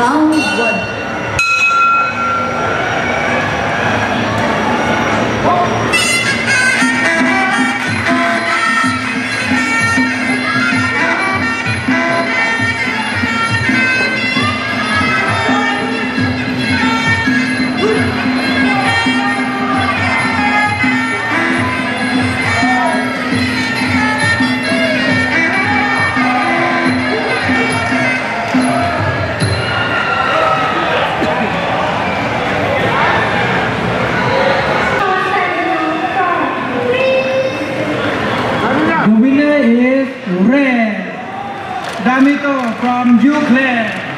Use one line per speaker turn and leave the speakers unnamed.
round one. The winner is Ray Damito from Ukraine.